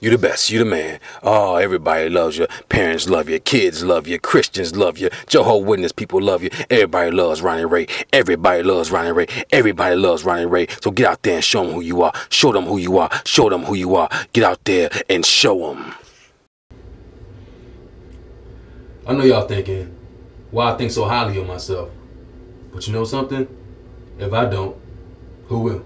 You the best. You the man. Oh, everybody loves you. Parents love you. Kids love you. Christians love you. Jehovah Witness people love you. Everybody loves Ronnie Ray. Everybody loves Ronnie Ray. Everybody loves Ronnie Ray. So get out there and show them who you are. Show them who you are. Show them who you are. Get out there and show them. I know y'all thinking why I think so highly of myself. But you know something? If I don't, who will?